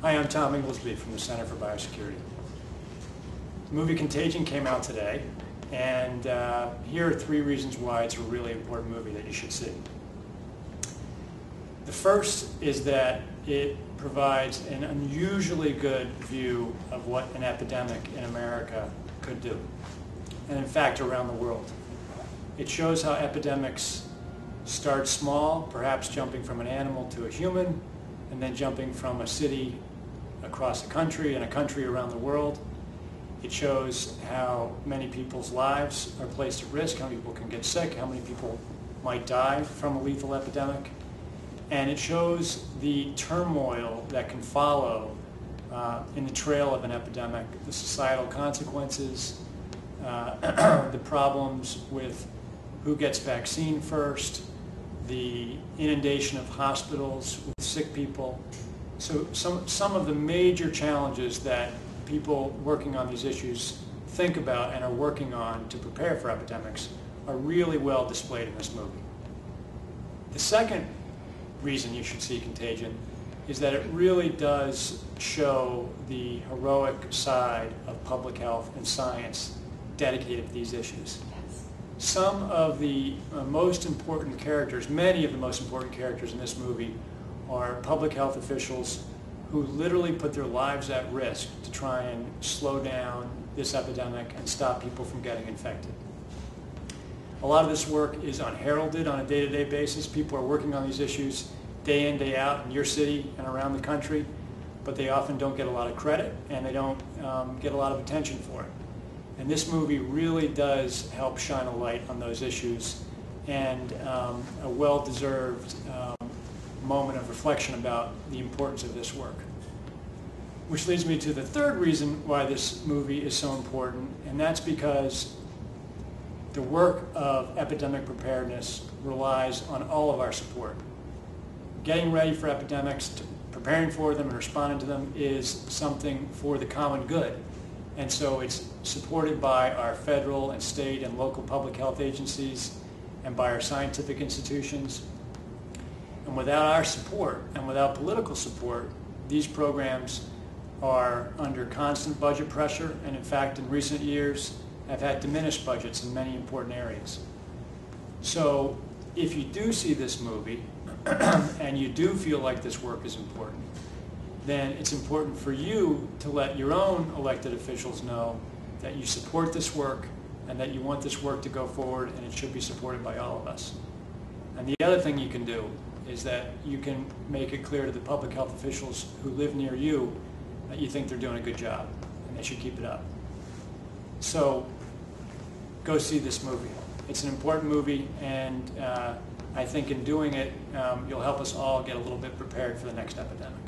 Hi, I'm Tom Inglesby from the Center for Biosecurity. The movie Contagion came out today, and uh, here are three reasons why it's a really important movie that you should see. The first is that it provides an unusually good view of what an epidemic in America could do, and in fact around the world. It shows how epidemics start small, perhaps jumping from an animal to a human, and then jumping from a city across a country and a country around the world. It shows how many people's lives are placed at risk, how many people can get sick, how many people might die from a lethal epidemic. And it shows the turmoil that can follow uh, in the trail of an epidemic, the societal consequences, uh, the problems with who gets vaccine first, the inundation of hospitals sick people. So some, some of the major challenges that people working on these issues think about and are working on to prepare for epidemics are really well displayed in this movie. The second reason you should see Contagion is that it really does show the heroic side of public health and science dedicated to these issues some of the uh, most important characters, many of the most important characters in this movie are public health officials who literally put their lives at risk to try and slow down this epidemic and stop people from getting infected. A lot of this work is unheralded on a day-to-day basis. People are working on these issues day in, day out in your city and around the country, but they often don't get a lot of credit and they don't um, get a lot of attention for it. And this movie really does help shine a light on those issues and um, a well-deserved um, moment of reflection about the importance of this work. Which leads me to the third reason why this movie is so important, and that's because the work of epidemic preparedness relies on all of our support. Getting ready for epidemics, preparing for them and responding to them is something for the common good. And so it's supported by our federal and state and local public health agencies and by our scientific institutions. And without our support and without political support, these programs are under constant budget pressure and in fact in recent years have had diminished budgets in many important areas. So if you do see this movie and you do feel like this work is important, then it's important for you to let your own elected officials know that you support this work and that you want this work to go forward and it should be supported by all of us. And the other thing you can do is that you can make it clear to the public health officials who live near you that you think they're doing a good job and they should keep it up. So go see this movie. It's an important movie and uh, I think in doing it, um, you'll help us all get a little bit prepared for the next epidemic.